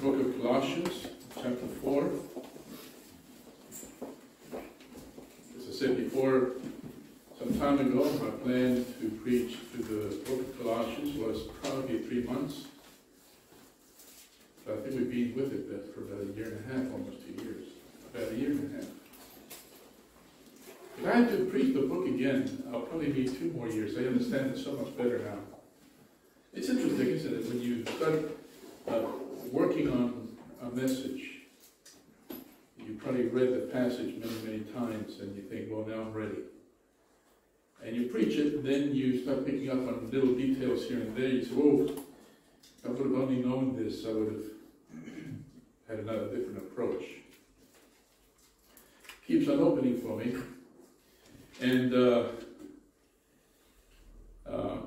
book of Colossians, chapter 4. As I said before, some time ago, my plan to preach to the book of Colossians was probably three months. But I think we've been with it for about a year and a half, almost two years. About a year and a half. If I had to preach the book again, I'll probably need two more years. I understand it so much better now. It's interesting, isn't it, when you start uh, working on a message, you probably read the passage many, many times, and you think, well, now I'm ready. And you preach it, then you start picking up on little details here and there. You say, oh, if I would have only known this, I would have had another different approach. Keeps on opening for me. And uh,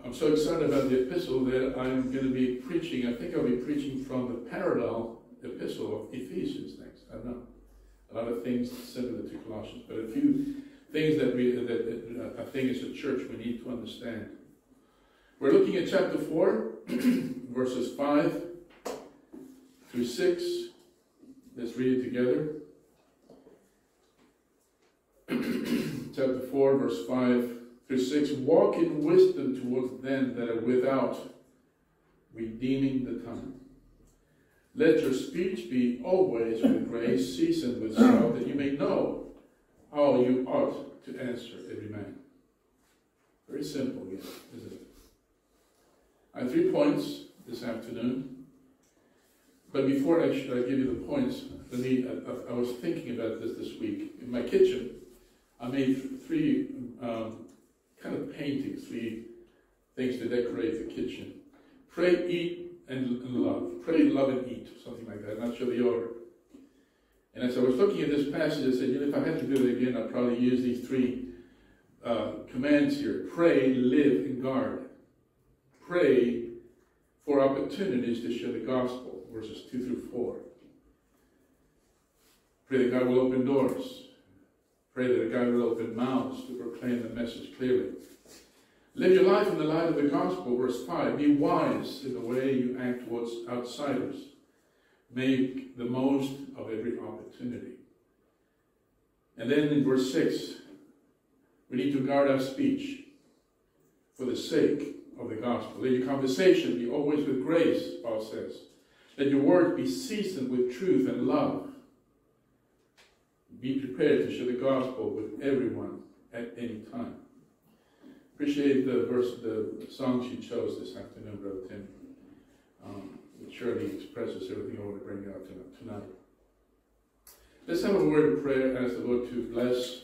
I'm so excited about the epistle that I'm going to be preaching. I think I'll be preaching from the parallel epistle of Ephesians next. I know. A lot of things similar to Colossians, but a few things that we that, uh, I think as a church we need to understand. We're looking at chapter 4, verses 5 through 6. Let's read it together. chapter 4, verse 5 through 6. Walk in wisdom towards them that are without, redeeming the time. Let your speech be always with grace, seasoned with salt, that you may know how you ought to answer every man. Very simple, yes, isn't it? I have three points this afternoon. But before I, should, I give you the points, let me, I, I, was thinking about this this week. In my kitchen, I made three um, kind of paintings, three things to decorate the kitchen. Pray, eat, and, and love. Pray, love, and eat, something like that. I'm not sure the order. And as I was looking at this passage, I said, you know, if I had to do it again, I'd probably use these three uh, commands here. Pray, live, and guard. Pray for opportunities to share the gospel, verses 2 through 4. Pray that God will open doors. Pray that God will open mouths to proclaim the message clearly. Live your life in the light of the gospel, verse 5. Be wise in the way you act towards outsiders. Make the most of every opportunity. And then in verse 6, we need to guard our speech for the sake of the gospel. Let your conversation be always with grace, Paul says. Let your words be seasoned with truth and love. Be prepared to share the gospel with everyone at any time. Appreciate the verse, the song she chose this afternoon, Brother Tim. Um, it surely expresses everything I want to bring out tonight. Let's have a word of prayer, ask the Lord to bless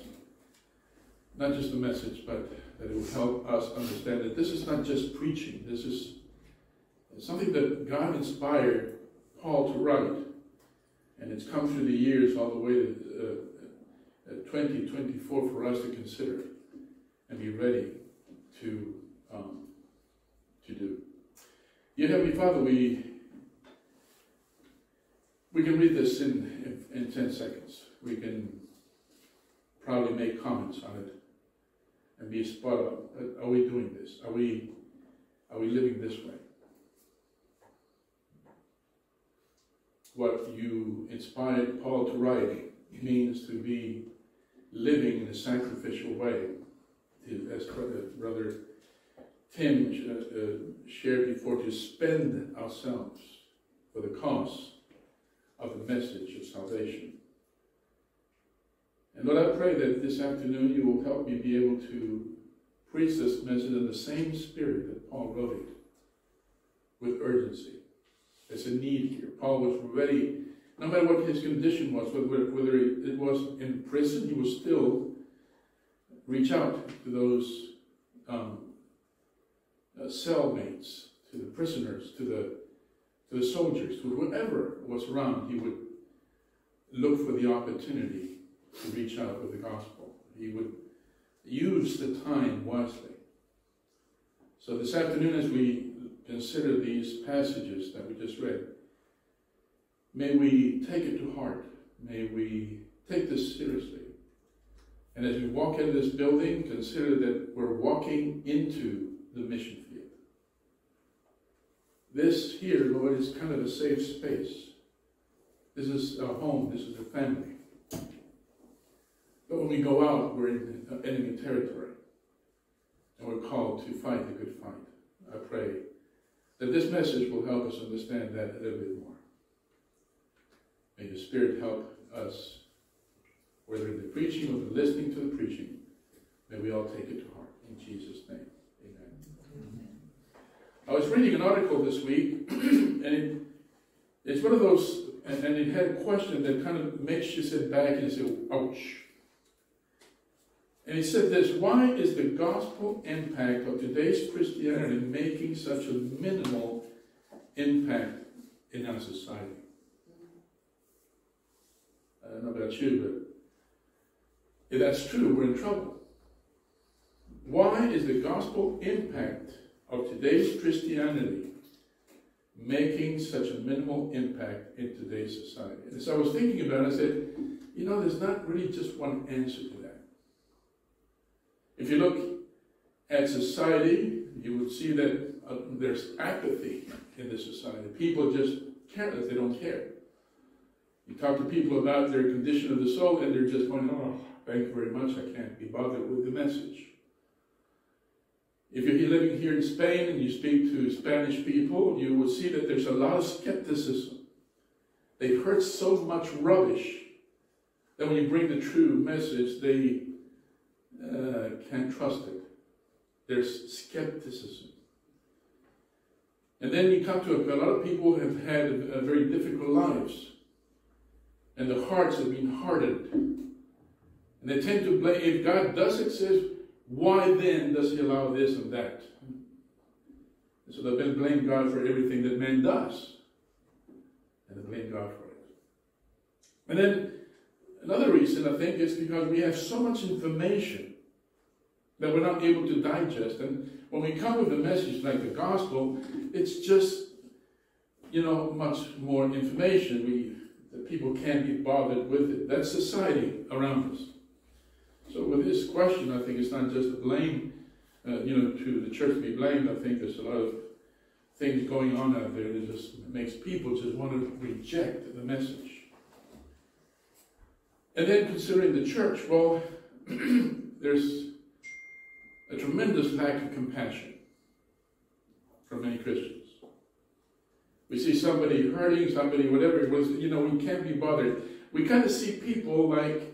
not just the message, but that it will help us understand that this is not just preaching. This is something that God inspired Paul to write. And it's come through the years all the way to uh, 2024 for us to consider and be ready to, um, to do. Dear Heavenly Father, we, we can read this in, in, in 10 seconds. We can probably make comments on it and be spot on. Are we doing this? Are we, are we living this way? What you inspired Paul to write means to be living in a sacrificial way as Brother Tim uh, uh, shared before, to spend ourselves for the cause of the message of salvation. And Lord, I pray that this afternoon you will help me be able to preach this message in the same spirit that Paul wrote it, with urgency. There's a need here. Paul was ready, no matter what his condition was, whether, whether it was in prison, he would still reach out to those um, uh, cellmates, to the prisoners, to the to the soldiers, to whoever was around. He would look for the opportunity to reach out with the gospel. He would use the time wisely. So this afternoon, as we consider these passages that we just read, may we take it to heart. May we take this seriously. And as we walk into this building, consider that we're walking into the mission field. This here, Lord, is kind of a safe space. This is our home. This is a family. But when we go out, we're in enemy territory. And we're called to fight the good fight. I pray that this message will help us understand that a little bit more. May the Spirit help us, whether in the preaching or the listening to the preaching, may we all take it to heart. In Jesus' name, amen. I was reading an article this week, and it, it's one of those, and, and, it had a question that kind of makes you sit back and say, ouch. And he said this Why is the gospel impact of today's Christianity making such a minimal impact in our society? I don't know about you, but if that's true, we're in trouble. Why is the gospel impact of today's Christianity making such a minimal impact in today's society? And as I was thinking about it, I said, you know, there's not really just one answer to that. If you look at society, you would see that uh, there's apathy in the society. People just careless, they don't care. You talk to people about their condition of the soul, and they're just going, oh, thank you very much, I can't be bothered with the message. If you're living here in Spain and you speak to Spanish people, you will see that there's a lot of skepticism. They've heard so much rubbish that when you bring the true message, they uh, can't trust it. There's skepticism. And then you come to a, a lot of people have had a, a very difficult lives and the hearts have been hardened. And they tend to blame, if God does exist, why then does he allow this and that? And so been blame God for everything that man does. And they blame God for it. And then another reason I think is because we have so much information that we're not able to digest. And when we come with a message like the gospel, it's just, you know, much more information. We people can't be bothered with it. That's society around us. So with this question, I think it's not just a blame, uh, you know, to the church to be blamed. I think there's a lot of things going on out there that just makes people just want to reject the message. And then considering the church, well, there's a tremendous lack of compassion from many Christians. We see somebody hurting, somebody whatever it was, you know, we can't be bothered. We kind of see people like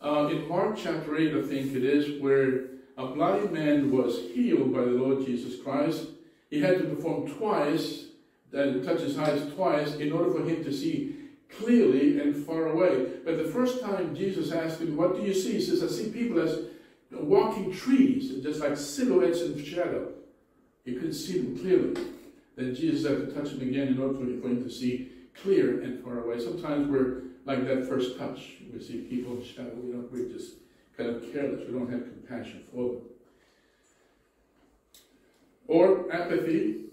uh, in Mark chapter 8, I think it is, where a blind man was healed by the Lord Jesus Christ. He had to perform twice, that touch his eyes twice, in order for him to see clearly and far away. But the first time Jesus asked him, What do you see? He says, I see people as walking trees, just like silhouettes in shadow. He couldn't see them clearly. Then Jesus had to touch him again in order for him to see clear and far away. Sometimes we're like that first touch. We see people in shadow. We don't, we're just kind of careless. We don't have compassion for them. Or apathy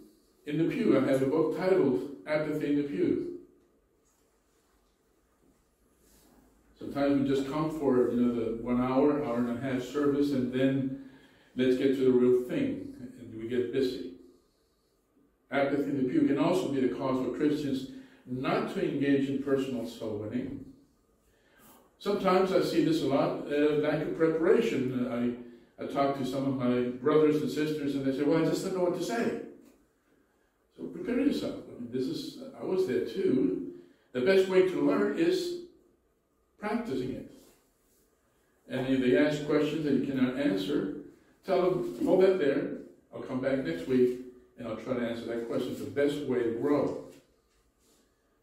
in the pew. I have a book titled Apathy in the Pew. Sometimes we just come for you know the one hour, hour and a half service, and then let's get to the real thing, and we get busy. Apathy in the pew can also be the cause for Christians not to engage in personal soul winning. Sometimes I see this a lot, uh, lack of preparation. I, I talk to some of my brothers and sisters and they say, well, I just don't know what to say. So prepare yourself. I mean, this is, I was there too. The best way to learn is practicing it. And if they ask questions that you cannot answer, tell them, hold that there. I'll come back next week and I'll try to answer that question. The best way to grow.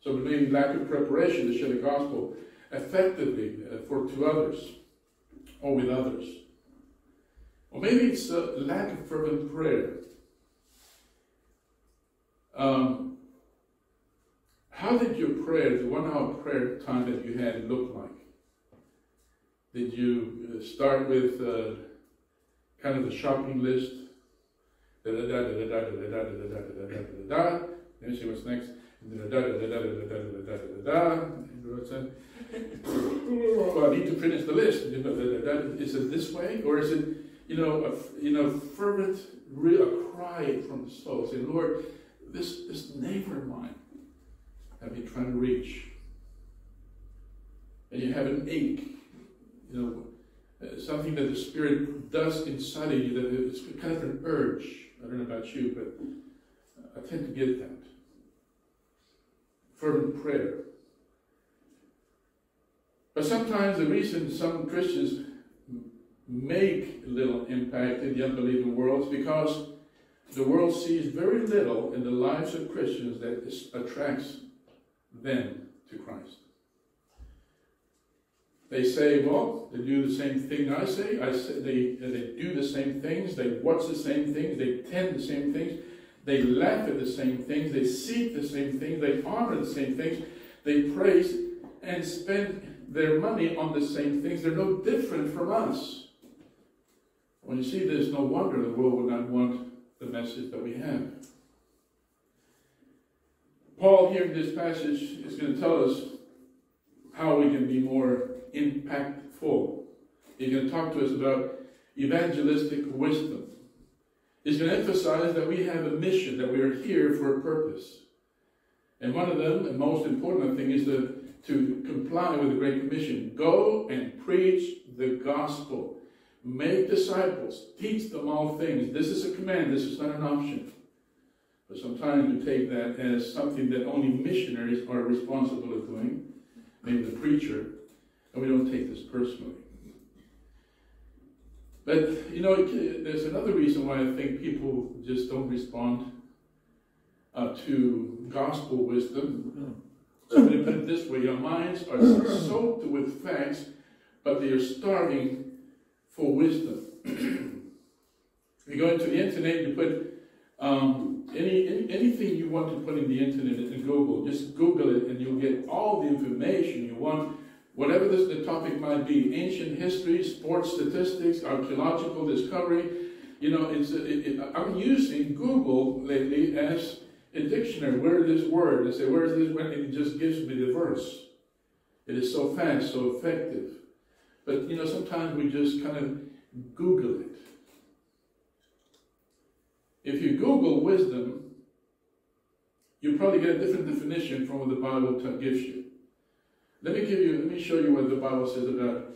So between lack of preparation to share the gospel effectively uh, for to others or with others. Or maybe it's a lack of fervent prayer. Um, how did your prayer, the one hour prayer time that you had, look like? Did you uh, start with uh, kind of a shopping list da da da da da da da da da da da da da da see what's next. Da da da da da da da da da da da I need to finish the list. Is it this way, or is it, you know, a, you know, fervent, real cry from the soul? Say, Lord, this this neighbor of mine, I've been trying to reach. And you have an ache, you know, something that the Spirit does inside of you, that it's kind of an urge. I don't know about you, but I tend to get that. Fervent prayer. But sometimes the reason some Christians make little impact in the unbelieving world is because the world sees very little in the lives of Christians that attracts them to Christ. They say, well, they do the same thing I say. I say they, they do the same things. They watch the same things. They tend the same things. They laugh at the same things. They seek the same things. They honor the same things. They praise and spend their money on the same things. They're no different from us. When you see this, no wonder the world would not want the message that we have. Paul, here in this passage, is going to tell us how we can be more impactful. He's going to talk to us about evangelistic wisdom. He's going to emphasize that we have a mission, that we are here for a purpose. And one of them, and most important thing, is to, to comply with the Great Commission. Go and preach the gospel. Make disciples. Teach them all things. This is a command. This is not an option. But sometimes we take that as something that only missionaries are responsible of doing. Maybe the preacher. And we don't take this personally. But, you know, there's another reason why I think people just don't respond uh, to gospel wisdom. So I'm going to put it this way your minds are soaked with facts, but they are starving for wisdom. you go into the internet, you put um, any, any, anything you want to put in the internet in Google, just Google it and you'll get all the information you want, whatever this, the topic might be ancient history, sports statistics, archaeological discovery. You know, it's, it, it, I'm using Google lately as a dictionary. Where is this word? I say, where is this word? It just gives me the verse. It is so fast, so effective. But, you know, sometimes we just kind of Google it. If you Google wisdom, you probably get a different definition from what the Bible gives you. Let me give you, let me show you what the Bible says about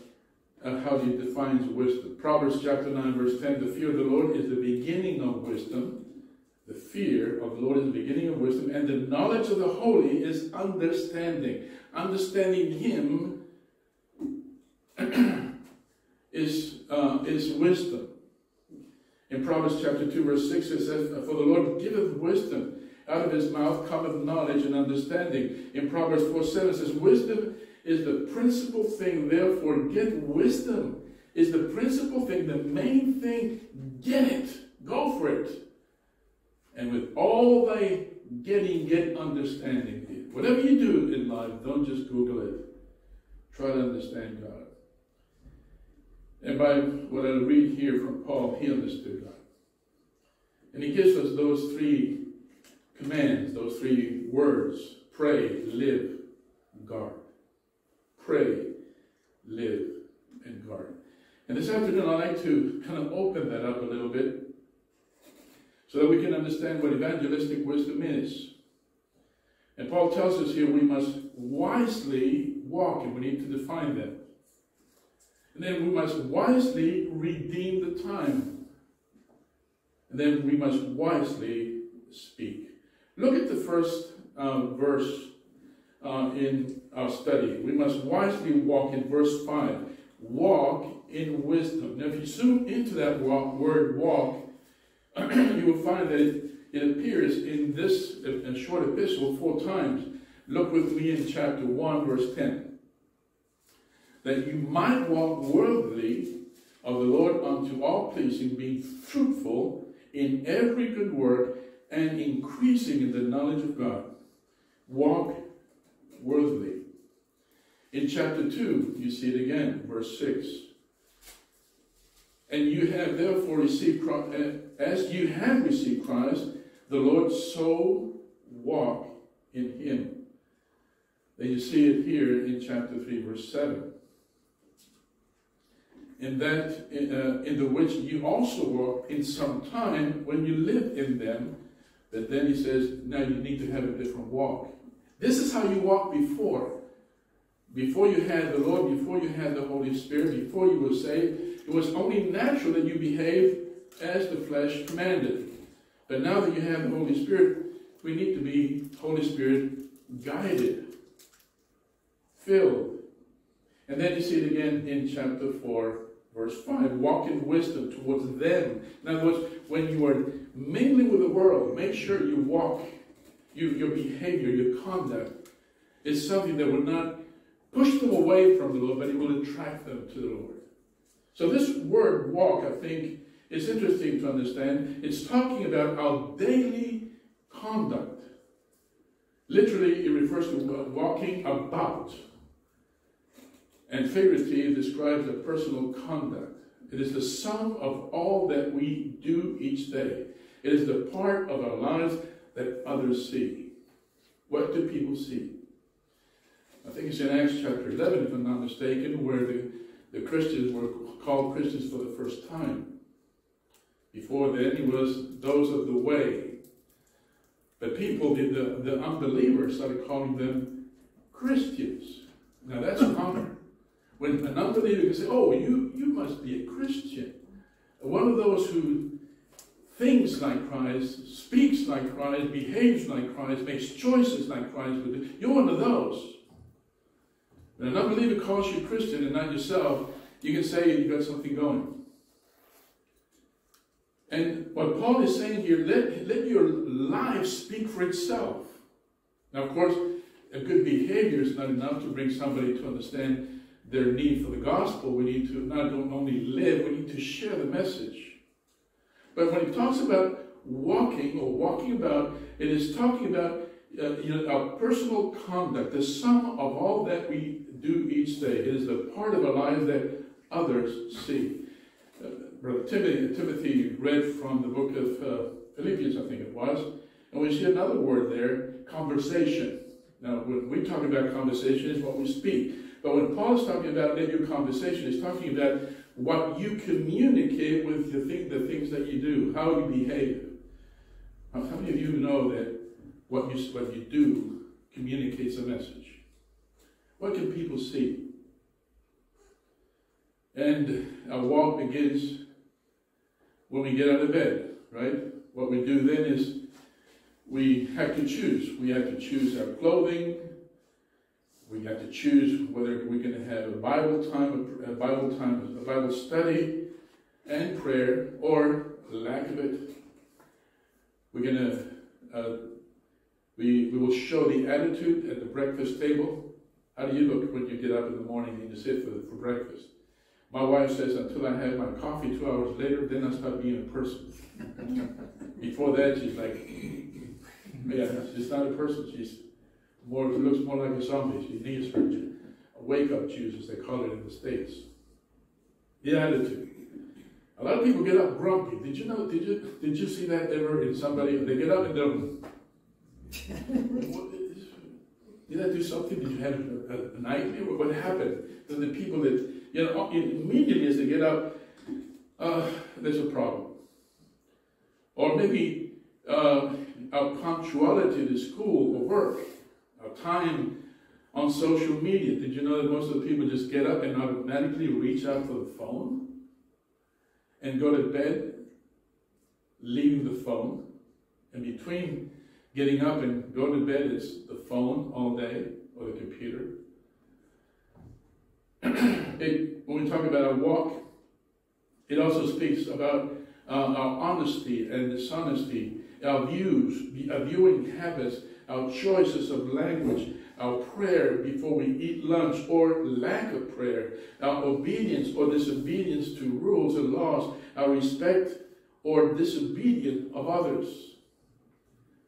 uh, how it defines wisdom. Proverbs chapter 9, verse 10, the fear of the Lord is the beginning of wisdom. The fear of the Lord is the beginning of wisdom, and the knowledge of the holy is understanding. Understanding Him is, uh, is wisdom. In Proverbs chapter 2, verse 6, it says, For the Lord giveth wisdom. Out of his mouth cometh knowledge and understanding. In Proverbs 4, 7, it says, Wisdom is the principal thing, therefore get wisdom. Is the principal thing, the main thing, get it. Go for it. And with all thy getting, get understanding. Whatever you do in life, don't just Google it. Try to understand God. And by what I read here from Paul, he understood God. And he gives us those three commands, those three words pray, live, guard. Pray, live, and guard. And this afternoon, I'd like to kind of open that up a little bit so that we can understand what evangelistic wisdom is. And Paul tells us here we must wisely walk, and we need to define that. And then we must wisely redeem the time. And then we must wisely speak. Look at the first uh, verse uh, in our study. We must wisely walk in verse 5. Walk in wisdom. Now, if you zoom into that walk, word walk, you will find that it, it appears in this uh, short epistle four times. Look with me in chapter 1, verse 10 that you might walk worthily of the Lord unto all pleasing, being fruitful in every good work and increasing in the knowledge of God. Walk worthily. In chapter 2, you see it again, verse 6. And you have therefore received Christ, as you have received Christ, the Lord so walk in him. Then you see it here in chapter 3, verse 7 in that uh, in the which you also walk in some time when you live in them. But then he says, now you need to have a different walk. This is how you walked before. before you had the Lord, before you had the Holy Spirit, before you were saved, it was only natural that you behave as the flesh commanded. But now that you have the Holy Spirit, we need to be Holy Spirit guided, filled. And then you see it again in chapter 4, verse 5. Walk in wisdom towards them. In other words, when you are mingling with the world, make sure you walk, you, your behavior, your conduct is something that will not push them away from the Lord, but it will attract them to the Lord. So this word walk, I think, is interesting to understand. It's talking about our daily conduct. Literally, it refers to walking about. And figuratively, describes a personal conduct. It is the sum of all that we do each day. It is the part of our lives that others see. What do people see? I think it's in Acts chapter 11, if I'm not mistaken, where the, the Christians were called Christians for the first time. Before then, it was those of the way. But people, the, the unbelievers, started calling them Christians. Now that's honor. When an unbeliever can say, Oh, you, you must be a Christian. One of those who thinks like Christ, speaks like Christ, behaves like Christ, makes choices like Christ would do. You're one of those. When an unbeliever calls you Christian and not yourself, you can say you've got something going. And what Paul is saying here, let, let your life speak for itself. Now, of course, a good behavior is not enough to bring somebody to understand their need for the gospel. We need to not only live, we need to share the message. But when he talks about walking or walking about, it is talking about uh, you know, our personal conduct, the sum of all that we do each day. It is the part of our lives that others see. Uh, Brother Timothy, Timothy read from the book of uh, Philippians, I think it was, and we see another word there, conversation. Now, when we talk about conversation, it's what we speak. But when Paul is talking about let your conversation, he's talking about what you communicate with the, thing, the things that you do, how you behave. How many of you know that what you, what you do communicates a message? What can people see? And our walk begins when we get out of bed, right? What we do then is we have to choose. We have to choose our clothing. We have to choose whether we're going to have a Bible time, a Bible time, a Bible study, and prayer, or lack of it. We're going to uh, we we will show the attitude at the breakfast table. How do you look when you get up in the morning and you sit for, for breakfast? My wife says, until I have my coffee two hours later, then I start being a person. Before that, she's like, yeah, she's not a person. She's more, it looks more like a zombie. She needs her a wake-up juice, as they call it in the States. The attitude. A lot of people get up grumpy. Did you know, did you, did you see that ever in somebody? They get up and they're, did I do something? Did you have a, a nightmare? What happened? Then the people that, you know, immediately as they get up, uh, there's a problem. Or maybe uh, our punctuality to school or work, our time on social media. Did you know that most of the people just get up and automatically reach out for the phone and go to bed leaving the phone? And between Getting up and going to bed is the phone all day or the computer. it, when we talk about our walk, it also speaks about uh, our honesty and dishonesty, our views, our viewing habits, our choices of language, our prayer before we eat lunch or lack of prayer, our obedience or disobedience to rules and laws, our respect or disobedience of others.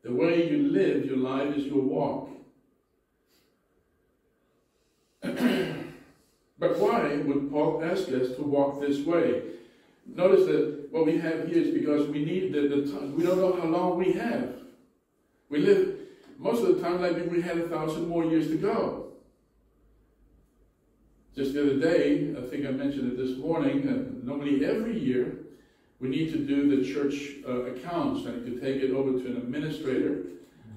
The way you live your life is your walk. but why would Paul ask us to walk this way? Notice that what we have here is because we need the, the time. We don't know how long we have. We live most of the time like we had a thousand more years to go. Just the other day, I think I mentioned it this morning, uh, normally every year we need to do the church uh, accounts. and to take it over to an administrator.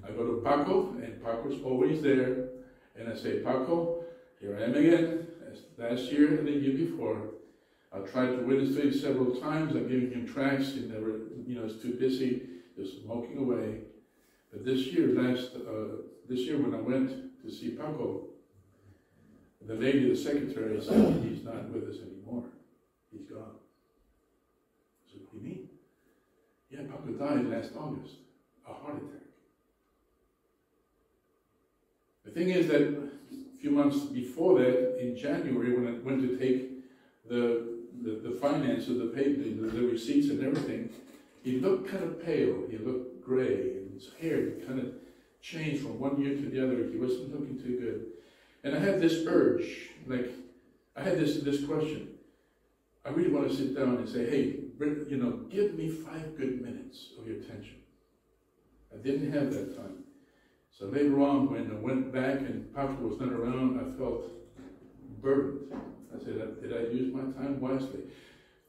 I go to Paco, and Paco's always there. And I say, Paco, here I am again, as last year and the year before. I tried to witness to him several times. I'm giving him tracts. He never, you know, is too busy, just smoking away. But this year, last uh, this year when I went to see Paco, the lady, the secretary, said he's not with us anymore. He's gone. I said, what do you mean? Yeah, Paco died last August, a heart attack. The thing is that a few months before that, in January, when I went to take the the, the finance of the paper, the, the receipts and everything, he looked kind of pale. He looked gray, his hair kind of changed from one year to the other. He wasn't looking too good. And I had this urge, like, I had this, this question. I really want to sit down and say, hey, you know, give me five good minutes of your attention. I didn't have that time. So later on, when I went back and Paco was not around, I felt burdened. I said, uh, did I use my time wisely?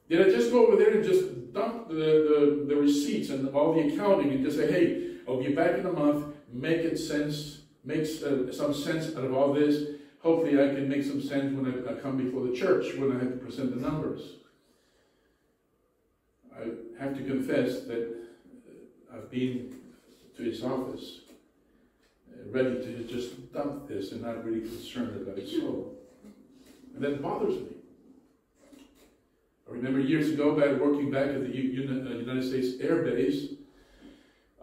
Did I just go over there and just dump the, the, the receipts and all the accounting and just say, hey, I'll be back in a month, make it sense, makes uh, some sense out of all this. Hopefully I can make some sense when I, I come before the church, when I have to present the numbers. I have to confess that I've been to his office uh, ready to just dump this and not really concerned about his soul. And that bothers me. I remember years ago, back working back at the uh, United States Air Base,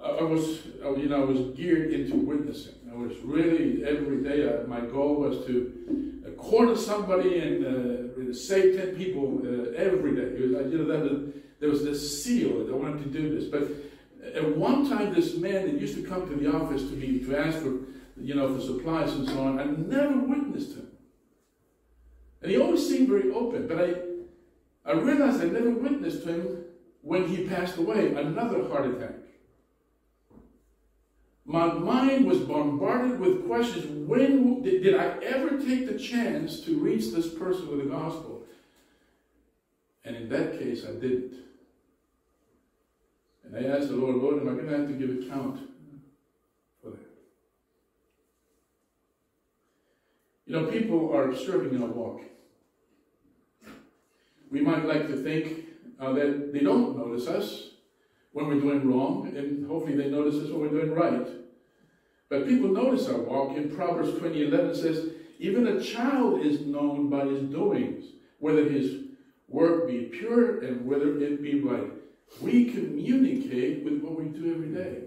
I was, you know, I was geared into witnessing. I was really every day. Uh, my goal was to uh, corner somebody and uh, save ten people uh, every day. Was, you know, that was, there was this seal that I wanted to do this. But at one time, this man that used to come to the office to me to ask for, you know, for supplies and so on, I never witnessed him. And he always seemed very open, but I, I realized I never witnessed him when he passed away, another heart attack. My mind was bombarded with questions. When did, did I ever take the chance to reach this person with the gospel? And in that case, I didn't. And I asked the Lord, Lord, am I going to have to give account for that? You know, people are observing in our walk. We might like to think uh, that they don't notice us when we're doing wrong, and hopefully they notice us when we're doing right. But people notice our walk. In Proverbs 20, 11 says, even a child is known by his doings, whether his work be pure and whether it be right. We communicate with what we do every day.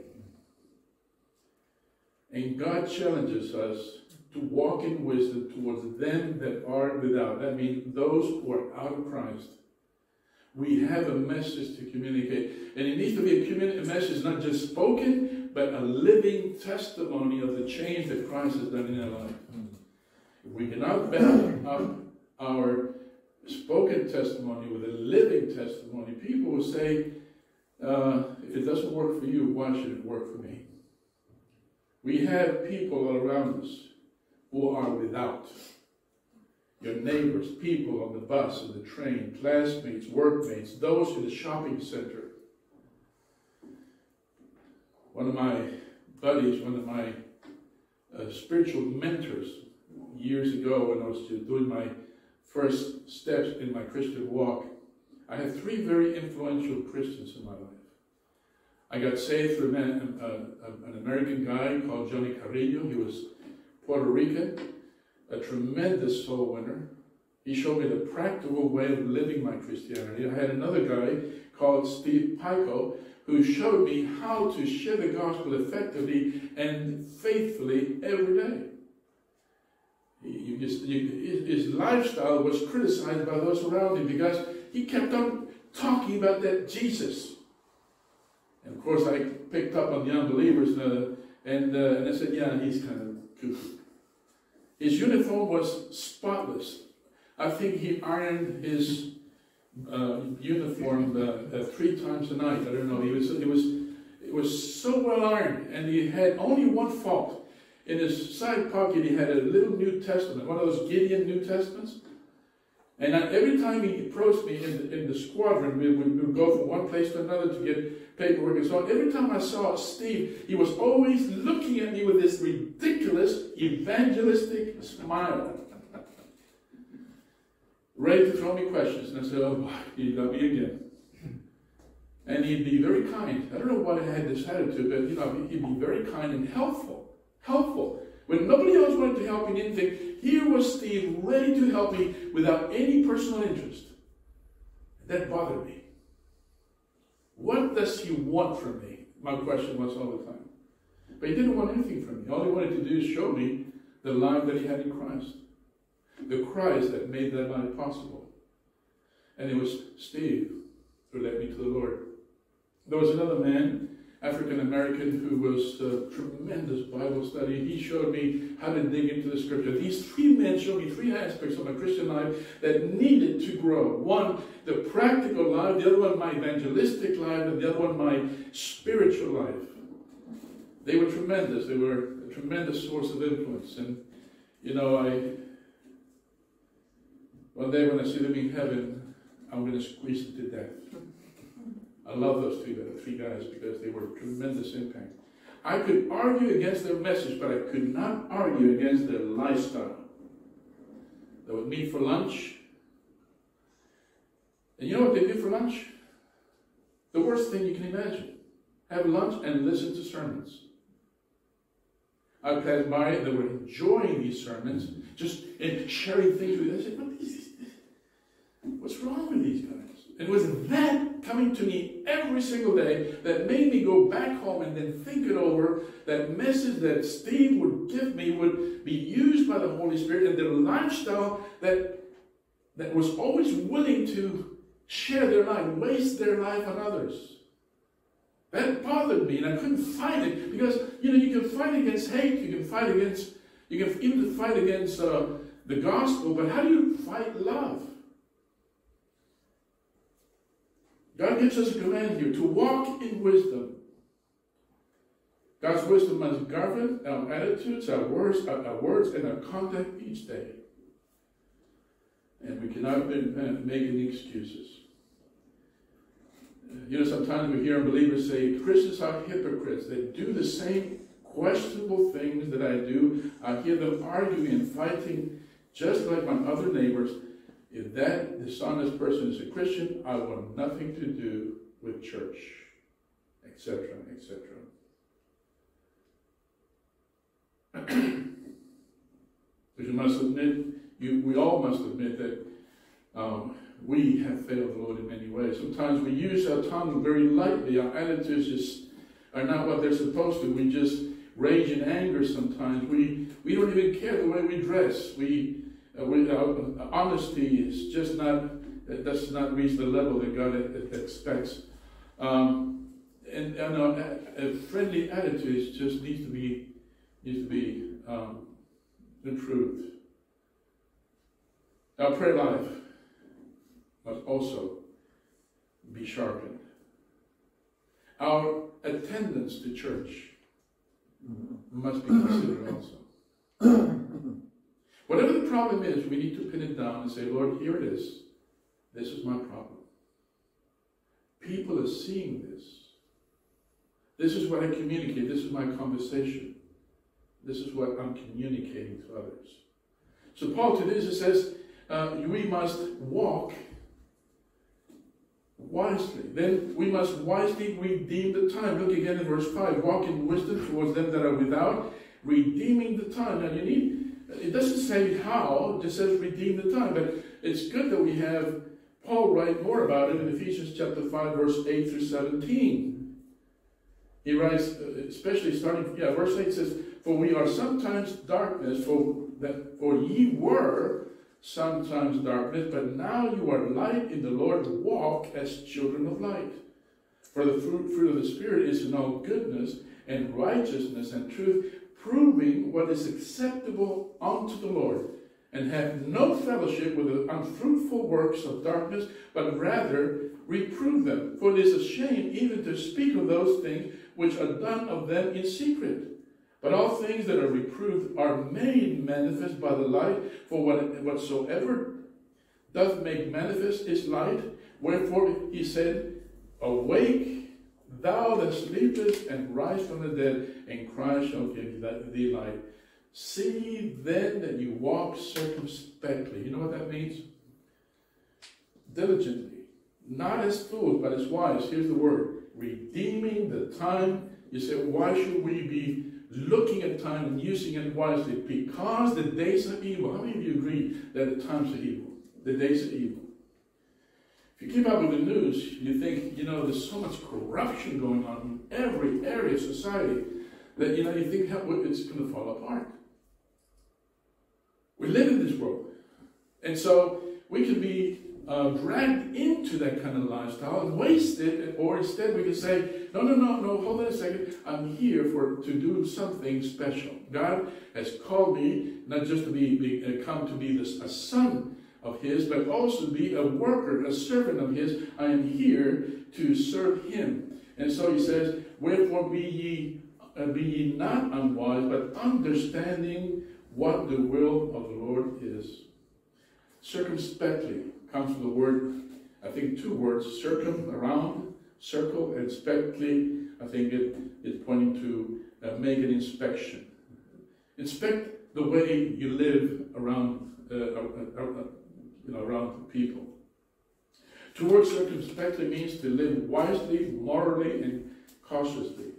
And God challenges us to walk in wisdom towards them that are without. That means those who are out of Christ. We have a message to communicate. And it needs to be a, a message not just spoken, but a living testimony of the change that Christ has done in our life. If we cannot back up our spoken testimony with a living testimony, people will say, uh, if it doesn't work for you, why should it work for me? We have people around us who are without. Your neighbors, people on the bus or the train, classmates, workmates, those in the shopping center. One of my buddies, one of my uh, spiritual mentors years ago when I was doing my first steps in my Christian walk, I had three very influential Christians in my life. I got saved through an, uh, an American guy called Johnny Carrillo. He was Puerto Rican, a tremendous soul winner. He showed me the practical way of living my Christianity. I had another guy called Steve Pico who showed me how to share the gospel effectively and faithfully every day. He, he, his lifestyle was criticized by those around him because he kept on talking about that Jesus. And of course, I picked up on the unbelievers and, uh, and, uh, and I said, yeah, he's kind of his uniform was spotless. I think he ironed his uh, uniform uh, uh, three times a night. I don't know. He was, it was, it was so well ironed, and he had only one fault. In his side pocket, he had a little New Testament, one of those Gideon New Testaments. And every time he approached me in the, in the squadron, we would go from one place to another to get paperwork and so on. Every time I saw Steve, he was always looking at me with this ridiculous evangelistic smile. ready to throw me questions. And I said, Oh, you got me again. And he'd be very kind. I don't know why I had this attitude, but you know, he'd be very kind and helpful. Helpful. When nobody else wanted to help me in anything, here was Steve ready to help me without any personal interest. That bothered me. What does he want from me? My question was all the time. But he didn't want anything from me. All he wanted to do is show me the life that he had in Christ. The Christ that made that life possible. And it was Steve who led me to the Lord. There was another man African American who was a tremendous Bible study. He showed me how to dig into the scripture. These three men showed me three aspects of my Christian life that needed to grow. One, the practical life, the other one, my evangelistic life, and the other one, my spiritual life. They were tremendous. They were a tremendous source of influence. And, you know, I, one day when I see them in heaven, I'm going to squeeze them to death. I love those three, three guys because they were tremendous impact. I could argue against their message, but I could not argue against their lifestyle. They would meet for lunch. And you know what they did for lunch? The worst thing you can imagine. Have lunch and listen to sermons. I passed by they were enjoying these sermons, just and sharing things with us. What's wrong with these guys? It was that coming to me every single day that made me go back home and then think it over. That message that Steve would give me would be used by the Holy Spirit and their lifestyle that, that was always willing to share their life, waste their life on others. That bothered me and I couldn't fight it because, you know, you can fight against hate, you can fight against, you can even fight against uh, the gospel, but how do you fight love? God gives us a command here to walk in wisdom. God's wisdom must govern our attitudes, our words, our, words, and our conduct each day. And we cannot uh, make any excuses. Uh, you know, sometimes we hear believers say Christians are hypocrites. They do the same questionable things that I do. I hear them arguing and fighting just like my other neighbors. If that dishonest person is a Christian, I want nothing to do with church, etc., etc. but you must admit, you, we all must admit that um, we have failed the Lord in many ways. Sometimes we use our tongue very lightly. Our attitudes just are not what they're supposed to. We just rage in anger sometimes. We, we don't even care the way we dress. We uh, we, uh, honesty is just not, it does not reach the level that God expects. Um, and, and a, a, friendly attitude just needs to be, needs to be um, improved. Our prayer life must also be sharpened. Our attendance to church must be considered also. Whatever the problem is, we need to pin it down and say, Lord, here it is. This is my problem. People are seeing this. This is what I communicate. This is my conversation. This is what I'm communicating to others. So Paul to this says, uh, we must walk wisely. Then we must wisely redeem the time. Look again in verse 5. Walk in wisdom towards them that are without, redeeming the time. Now you need it doesn't say how, it just says redeem the time. But it's good that we have Paul write more about it in Ephesians chapter 5, verse 8 through 17. He writes, uh, especially starting, yeah, verse 8 says, For we are sometimes darkness, for that for ye were sometimes darkness, but now you are light in the Lord. Walk as children of light. For the fruit, fruit of the Spirit is in all goodness and righteousness and truth, proving what is acceptable unto the Lord, and have no fellowship with the unfruitful works of darkness, but rather reprove them. For it is a shame even to speak of those things which are done of them in secret. But all things that are reproved are made manifest by the light, for what, whatsoever doth make manifest is light. Wherefore he said, Awake, Thou that sleepest and rise from the dead, and Christ shall give thee light. See then that you walk circumspectly. You know what that means? diligently, not as fools, but as wise. Here's the word redeeming the time. You say, why should we be looking at time and using it wisely? Because the days are evil. How many of you agree that the times are evil? The days are evil. You keep up with the news, you think, you know, there's so much corruption going on in every area of society that, you know, you think it's going to fall apart. We live in this world. And so we can be uh, dragged into that kind of lifestyle and waste it, or instead we can say, no, no, no, no, hold on a second. I'm here for to do something special. God has called me not just to be, be uh, come to be this, a son of His, but also be a worker, a servant of His. I am here to serve Him. And so He says, wherefore be ye, uh, be ye not unwise, but understanding what the will of the Lord is. Circumspectly comes from the word, I think two words, circum, around, circle, and spectly, I think it is pointing to uh, make an inspection. Inspect the way you live around, uh, uh, uh, uh you know, around the people. To work circumspectly means to live wisely, morally, and cautiously.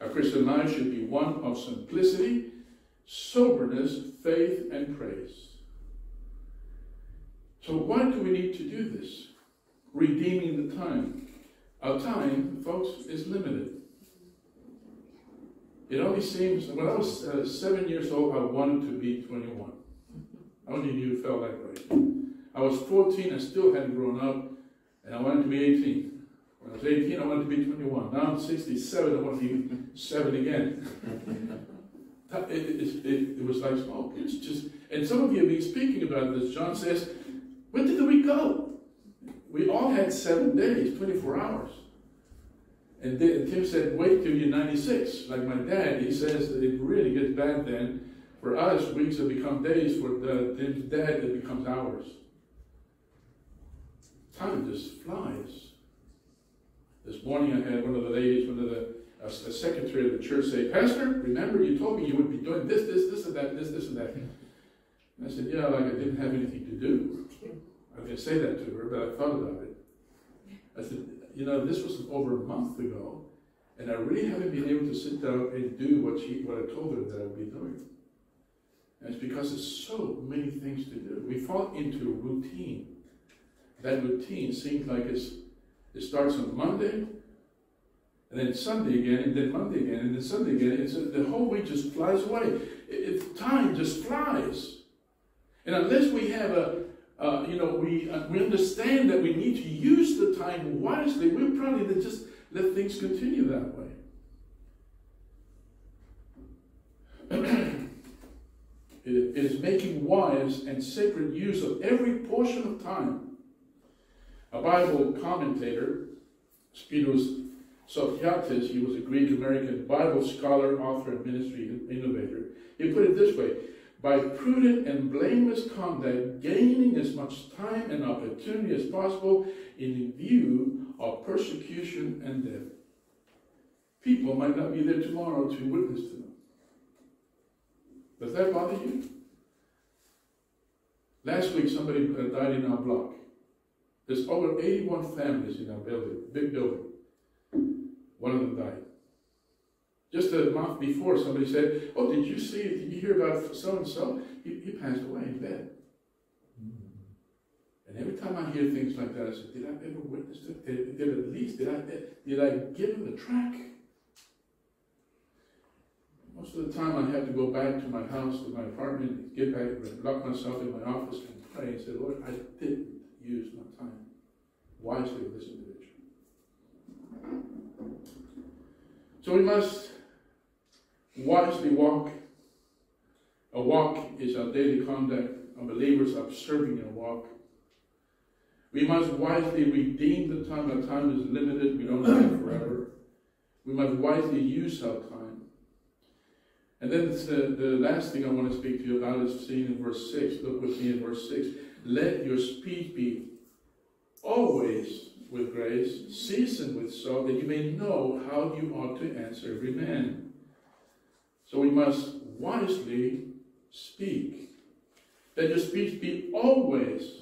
A Christian life should be one of simplicity, soberness, faith, and praise. So why do we need to do this? Redeeming the time. Our time, folks, is limited. It only seems, when I was uh, seven years old, I wanted to be 21. How many of you felt that way? I was 14, I still hadn't grown up, and I wanted to be 18. When I was 18, I wanted to be 21. Now I'm 67, I want to be 7 again. it, it, it, it, was like smoke. It's just, and some of you have been speaking about this. John says, when did the week go? We all had seven days, 24 hours. And Tim said, wait till you're 96. Like my dad, he says that it really gets bad then. For us, weeks have become days. For the, Tim's dad, it becomes hours. Time just flies. This morning I had one of the ladies, one of the a, a secretary of the church say, Pastor, remember you told me you would be doing this, this, this, and that, this, this, and that. And I said, yeah, like I didn't have anything to do. I didn't say that to her, but I thought about it. I said, you know, this was over a month ago, and I really haven't been able to sit down and do what she, what I told her that I would be doing. And it's because there's so many things to do. We fall into a routine. That routine seems like it's, it starts on Monday, and then Sunday again, and then Monday again, and then Sunday again. It's, the whole week just flies away. It, it, time just flies. And unless we have a, uh, you know, we, uh, we understand that we need to use the time wisely, we'll probably to just let things continue that way. it is making wise and sacred use of every portion of time. A Bible commentator, Spiros Zodhiates, he was a Greek American Bible scholar, author, and ministry innovator. He put it this way by prudent and blameless conduct, gaining as much time and opportunity as possible in view of persecution and death. People might not be there tomorrow to witness to them. Does that bother you? Last week, somebody died in our block. There's over 81 families in our building, big building. One of them died. Just a month before, somebody said, Oh, did you see, did you hear about so and so? He passed away in bed. And every time I hear things like that, I said, Did I ever witness it? Did, did at least, did I, did I give him the track? Most of the time, I have to go back to my house, to my apartment, get back, lock myself in my office, and pray and say, Lord, I didn't use my time wisely with this individual. So we must wisely walk. A walk is our daily conduct. Our believers observing a walk. We must wisely redeem the time. Our time is limited. We don't have forever. We must wisely use our time. And then the, the last thing I want to speak to you about is seen in verse 6. Look with me in verse 6. Let your speech be always with grace, seasoned with salt, that you may know how you ought to answer every man. So we must wisely speak. Let your speech be always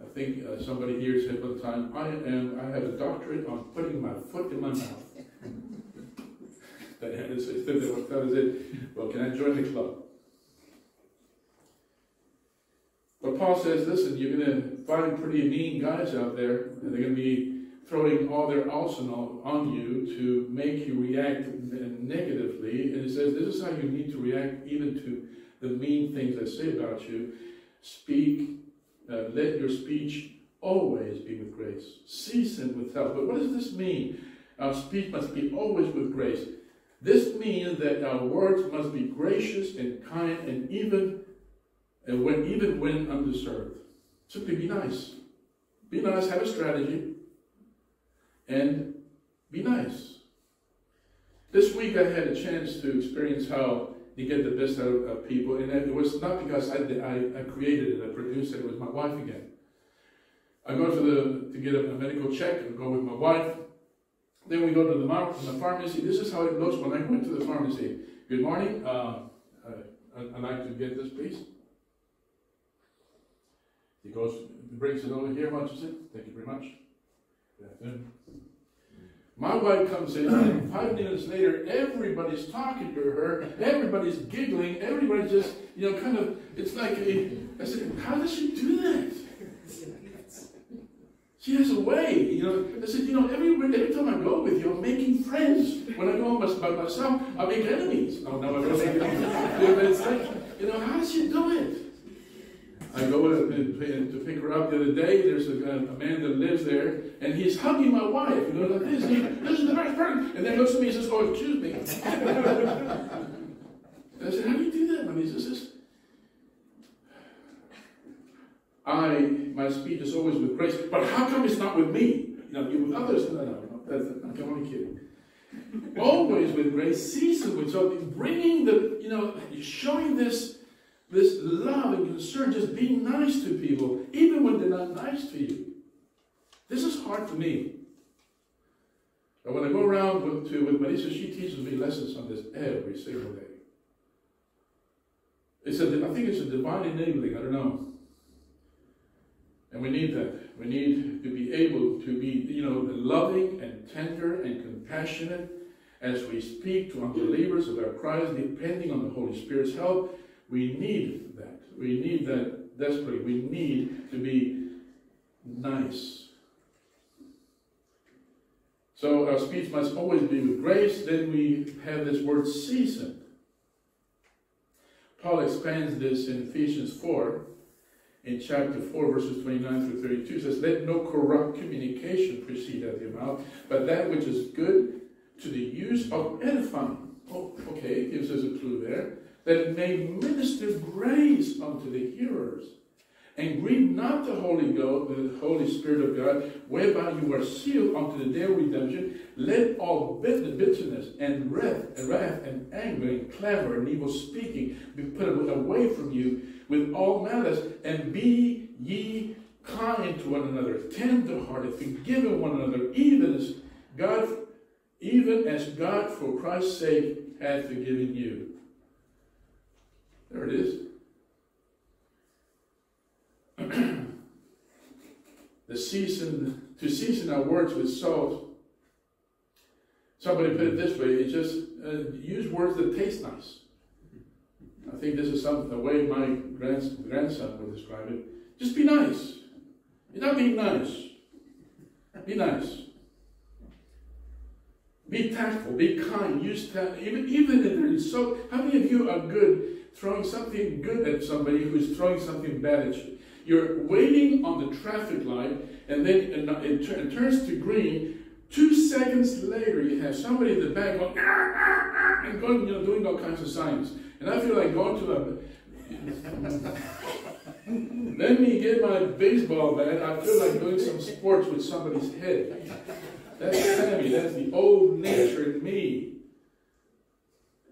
I think uh, somebody here said one time, I am, I have a doctorate on putting my foot in my mouth. that that is it. Well, can I join the club? But Paul says, listen, you're going to find pretty mean guys out there, and they're going to be throwing all their arsenal on you to make you react negatively. And it says, this is how you need to react even to the mean things I say about you. Speak, uh, let your speech always be with grace. Seasoned with help. But what does this mean? Our speech must be always with grace. This means that our words must be gracious and kind and even and when even when undeserved. Simply be nice. Be nice, have a strategy, and be nice. This week I had a chance to experience how you get the best out of people, and it was not because I, I, I created it, I produced it, it was my wife again. I go to the to get a, medical check, and go with my wife, then we go to the, the pharmacy. This is how it looks when I went to the pharmacy. Good morning. Uh, I, I'd like to get this, please. He goes, brings it over here. Much is it? Thank you very much. Afternoon. My wife comes in, and five minutes later, everybody's talking to her, everybody's giggling, everybody's just, you know, kind of, it's like, a, I said, how does she do that? She has a way, you know. I said, you know, every, every time I go with you, I'm making friends. When I go by myself, I make enemies. Oh, no, I don't make enemies. but it's like, you know, how does she do it? I go to pick her up the other day. There's a, a, man that lives there, and he's hugging my wife. You know, like this. He, this is the best person. And then looks at me and says, "Oh, excuse me." I said, "How do you do that, man?" He says, "I, my speech is always with grace, but how come it's not with me? Now You with others? No, no, no. That's, I'm only kidding." always with grace, seasoned with so bringing the, you know, showing this this love and concern, just being nice to people, even when they're not nice to you. This is hard for me. But when I go around with, to, with Marisa, she teaches me lessons on this every single day. It's a, I think it's a divine enabling, I don't know. And we need that. We need to be able to be, you know, loving and tender and compassionate as we speak to unbelievers about Christ, depending on the Holy Spirit's help we need that. We need that desperately. We need to be nice. So our speech must always be with grace. Then we have this word seasoned. Paul expands this in Ephesians 4, in chapter 4, verses 29 through 32. says, Let no corrupt communication proceed out of your mouth, but that which is good to the use of edifying. Oh, okay, gives us a clue there that it may minister grace unto the hearers. And grieve not the Holy Ghost, the Holy Spirit of God, whereby you are sealed unto the day of redemption. Let all bitterness and wrath, and wrath and anger and clamor and evil speaking be put away from you with all malice, and be ye kind to one another, tenderhearted, forgiving one another, even as God, even as God for Christ's sake hath forgiven you. There it is. the season, to season our words with salt. Somebody put it this way, it's just uh, use words that taste nice. I think this is some, the way my grandson, would describe it. Just be nice. You're not being nice. Be nice. Be tactful. Be kind. Use. Even even if there is so. How many of you are good throwing something good at somebody who's throwing something bad at you. You're waiting on the traffic light, and then it, turns to green. Two seconds later, you have somebody in the back going, ah, ah, ah, and going, you know, doing all kinds of signs. And I feel like going to a let me get my baseball bat. I feel like doing some sports with somebody's head. That's Sammy. That's the old nature in me.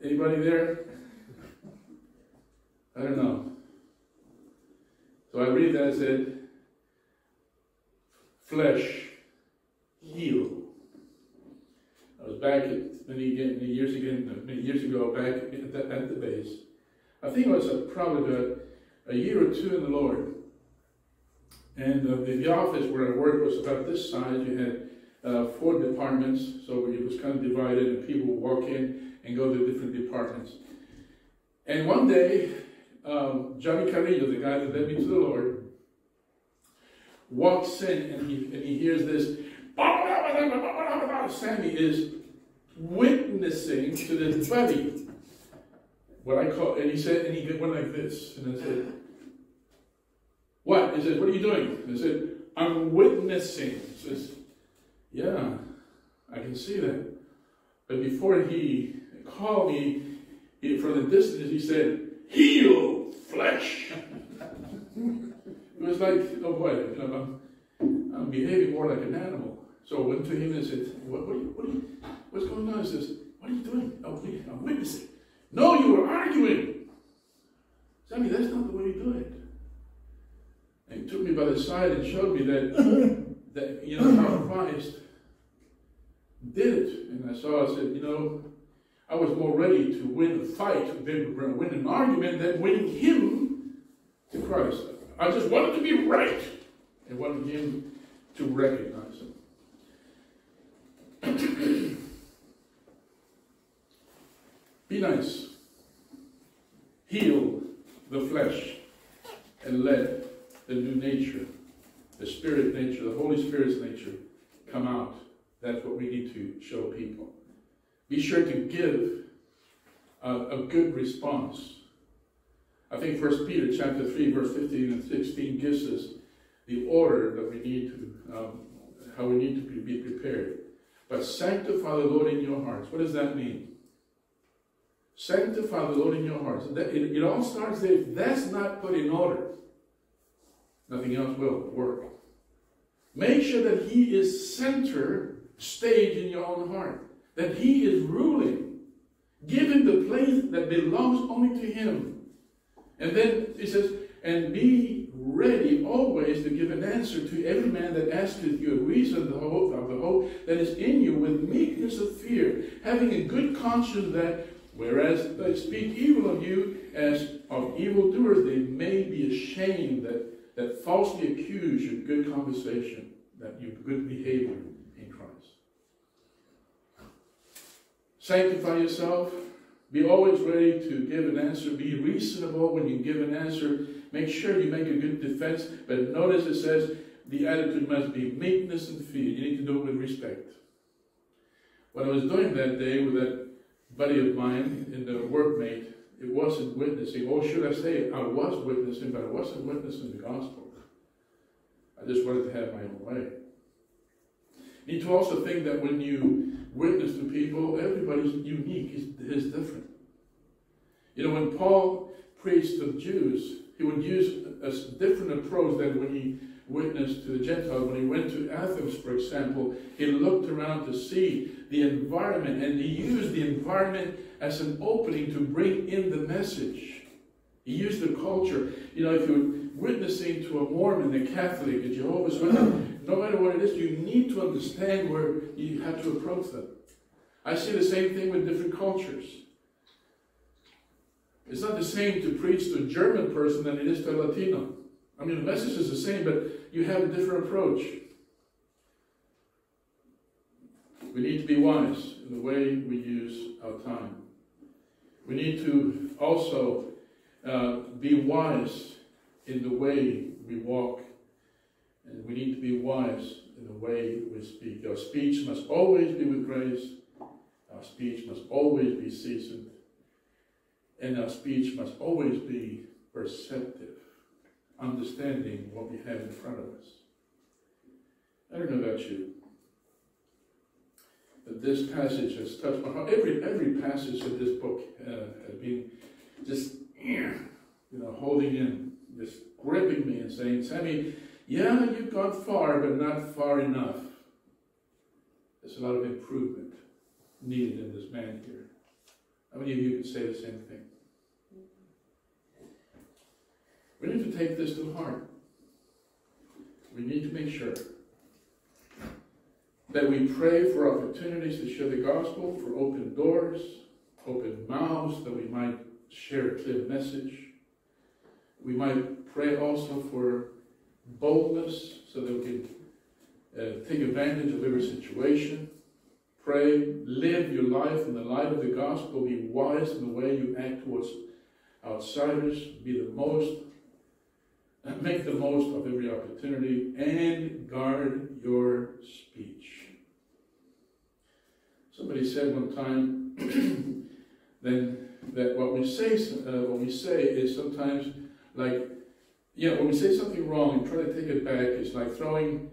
Anybody there? I don't know. So I read that I said, flesh, heel. I was back at, many, many years ago, many years ago, back at the, at the base. I think I was probably about a year or two in the Lord. And uh, the, the office where I worked was about this size. You had uh, four departments, so it was kind of divided, and people would walk in and go to different departments. And one day, um, Johnny Carrillo, the guy that led me to the Lord, walks in and he, and he hears this. Sammy is witnessing to this buddy. What I call, and he said, and he went like this, and I said, "What?" He said, "What are you doing?" I said, "I'm witnessing." He says, "Yeah, I can see that." But before he called me from the distance, he said, "Heel flesh." it was like, oh boy, you know, I'm, I'm behaving more like an animal. So I went to him and said, what, what, are you, what are you, what's going on? He says, what are you doing? Oh, I'm witnessing. No, you were arguing. Sammy, that's not the way you do it. And he took me by the side and showed me that, that you know, how Christ did it. And I saw, I said, you know, I was more ready to win a fight, than win an argument, than winning him to Christ. I just wanted to be right. I wanted him to recognize him. Be nice. Heel the flesh and let the new nature, the spirit nature, the Holy Spirit's nature come out. That's what we need to show people. Be sure to give a, a good response. I think First Peter chapter 3, verse 15 and 16 gives us the order that we need to, um, how we need to be prepared. But sanctify the Lord in your hearts. What does that mean? Sanctify the Lord in your hearts. That, it, it all starts there. If that's not put in order, nothing else will work. Make sure that He is center stage in your own heart. That He is ruling. Give Him the place that belongs only to Him. And then He says, and be ready always to give an answer to every man that asketh you a reason of the hope, of the hope that is in you with meekness of fear, having a good conscience that whereas they speak evil of you as of evildoers, they may be ashamed that, that falsely accuse your good conversation, that your good behavior in Christ. Sanctify yourself. Be always ready to give an answer. Be reasonable when you give an answer. Make sure you make a good defense. But notice it says the attitude must be meekness and fear. You need to do it with respect. What I was doing that day with that buddy of mine in the workmate, it wasn't witnessing. Or should I say, I was witnessing, but I wasn't witnessing the gospel. I just wanted to have my own way. Need to also think that when you witness to people, everybody's unique, is, is different. You know, when Paul preached to the Jews, he would use a, a different approach than when he witnessed to the Gentiles. When he went to Athens, for example, he looked around to see the environment and he used the environment as an opening to bring in the message. He used the culture. You know, if you're witnessing to a Mormon, a Catholic, a Jehovah's Witness, no matter what it is, you need to understand where you have to approach them. I see the same thing with different cultures. It's not the same to preach to a German person than it is to a Latino. I mean, the message is the same, but you have a different approach. We need to be wise in the way we use our time. We need to also uh, be wise in the way we walk. And we need to be wise in the way we speak. Our speech must always be with grace. Our speech must always be seasoned. And our speech must always be perceptive, understanding what we have in front of us. I don't know about you, but this passage has touched my heart. Every, every passage of this book uh, has been just, you know, holding in, just gripping me and saying, Sammy, yeah, you've gone far, but not far enough. There's a lot of improvement needed in this man here. How many of you can say the same thing? We need to take this to heart. We need to make sure that we pray for opportunities to share the gospel, for open doors, open mouths, that we might share a clear message. We might pray also for boldness so that we can uh, take advantage of every situation. Pray, live your life in the light of the gospel. Be wise in the way you act towards outsiders. Be the most, make the most of every opportunity, and guard your speech. Somebody said one time then that what we say, uh, what we say is sometimes like, yeah, when we say something wrong and try to take it back, it's like throwing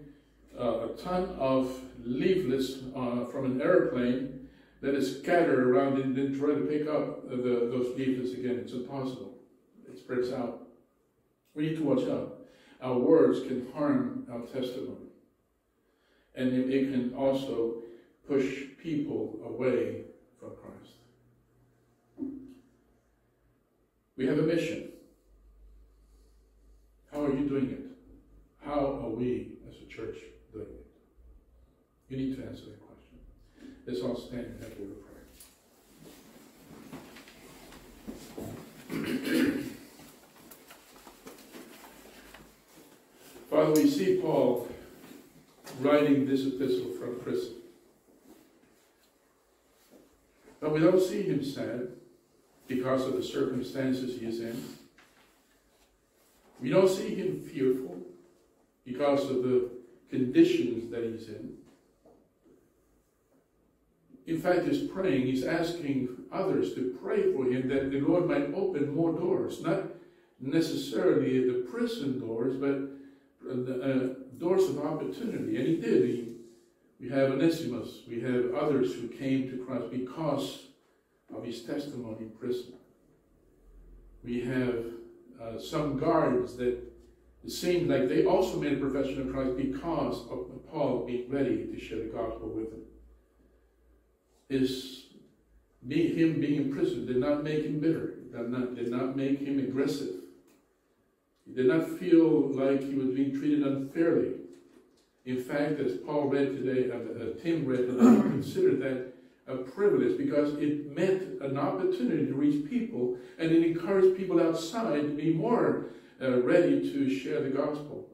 uh, a ton of leaflets uh, from an airplane that is scattered around and then try to pick up the, those leaflets again. It's impossible. It spreads out. We need to watch out. Our words can harm our testimony. And it, it can also push people away from Christ. We have a mission. How are you doing it? How are we as a church doing it? You need to answer that question. Let's all stand and have word of prayer. Father, we see Paul writing this epistle from prison. But we don't see him sad because of the circumstances he is in. We don't see him fearful because of the conditions that he's in. In fact, he's praying, he's asking others to pray for him that the Lord might open more doors, not necessarily the prison doors, but the uh, doors of opportunity. And he did. He, we have Onesimus, we have others who came to Christ because of his testimony in prison. We have uh, some guards that it seemed like they also made a profession of Christ because of Paul being ready to share the gospel with them. His, him being in prison did not make him bitter, did not, did not make him aggressive. He did not feel like he was being treated unfairly. In fact, as Paul read today, uh, uh, Tim read he considered that a privilege because it meant an opportunity to reach people and it encouraged people outside to be more uh, ready to share the gospel.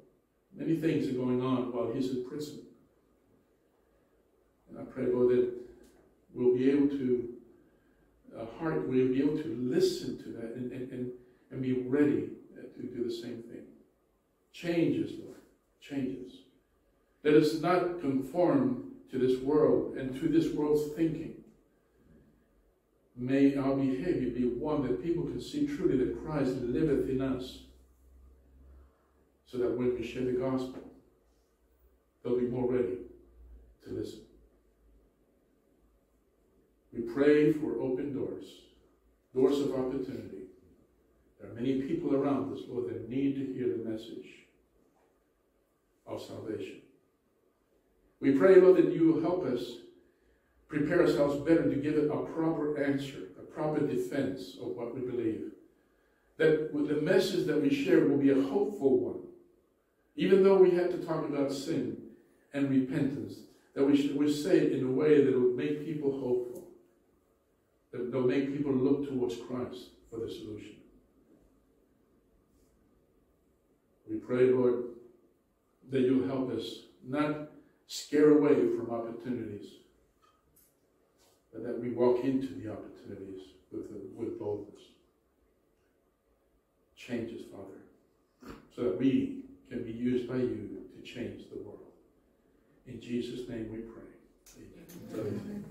Many things are going on while he's in prison. And I pray, Lord, that we'll be able to, uh, heart, we'll be able to listen to that and, and, and, and be ready to do the same thing. Changes, Lord, changes. Let us not conform to this world and to this world's thinking. May our behavior be one that people can see truly that Christ liveth in us, so that when we share the gospel, they'll be more ready to listen. We pray for open doors, doors of opportunity. There are many people around us, Lord, that need to hear the message of salvation. We pray, Lord, that you will help us prepare ourselves better to give it a proper answer, a proper defense of what we believe. That the message that we share will be a hopeful one. Even though we have to talk about sin and repentance, that we should we say it in a way that will make people hopeful. That will make people look towards Christ for the solution. We pray, Lord, that you'll help us not scare away from opportunities, but that we walk into the opportunities with, with boldness. Change us, Father, so that we can be used by you to change the world. In Jesus' name we pray. Amen. Amen.